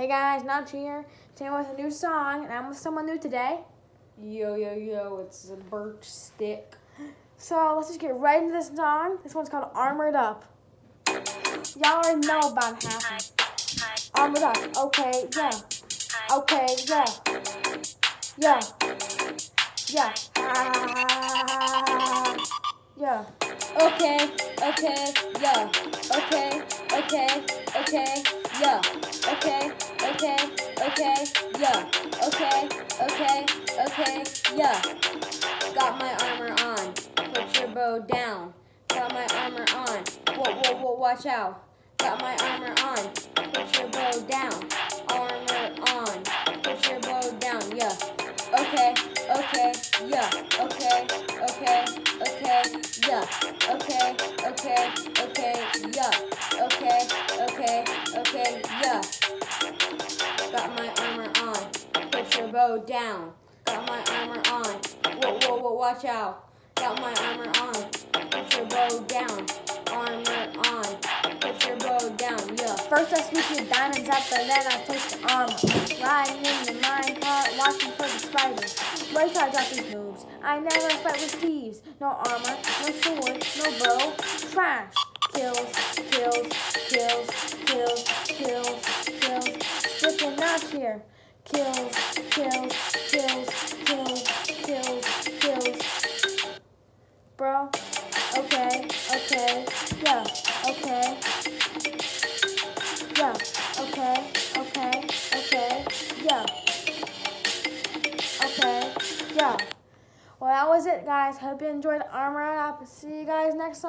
Hey guys, Notch here. Today with a new song, and I'm with someone new today. Yo, yo, yo, it's a birch stick. So let's just get right into this song. This one's called Armored Up. Y'all already know about half of it. Armored Up. Okay, yeah. Okay, yeah. Yeah. Yeah. Ah. Yeah. Okay, okay, yeah. Okay, okay, okay, yeah. Okay, yeah. Okay, okay, okay, yeah. Got my armor on. Put your bow down. Got my armor on. Whoa, whoa, whoa, watch out. Got my armor on. Put your bow down. Armor on. Put your bow down, yeah. Okay, okay, yeah. Okay, okay, okay, yeah. Okay, okay, okay, yeah. Got my armor on. Put your bow down. Got my armor on. Whoa, whoa, whoa, watch out. Got my armor on. Put your bow down. Armor on. Put your bow down, yeah. First I sweep your diamonds up, and then I take the armor. Riding in the mine cart, watching for the spiders. Wait till I got these moves. I never fight with thieves. No armor, no sword, no bow. Trash. Kills, kills, kills, kills, kills. Here. Kills, kills, kills, kills, kills, kills. Bro, okay, okay, yeah, okay. Yeah, okay, okay, okay, yeah. Okay, yeah. Well, that was it, guys. Hope you enjoyed Armor Up. See you guys next time.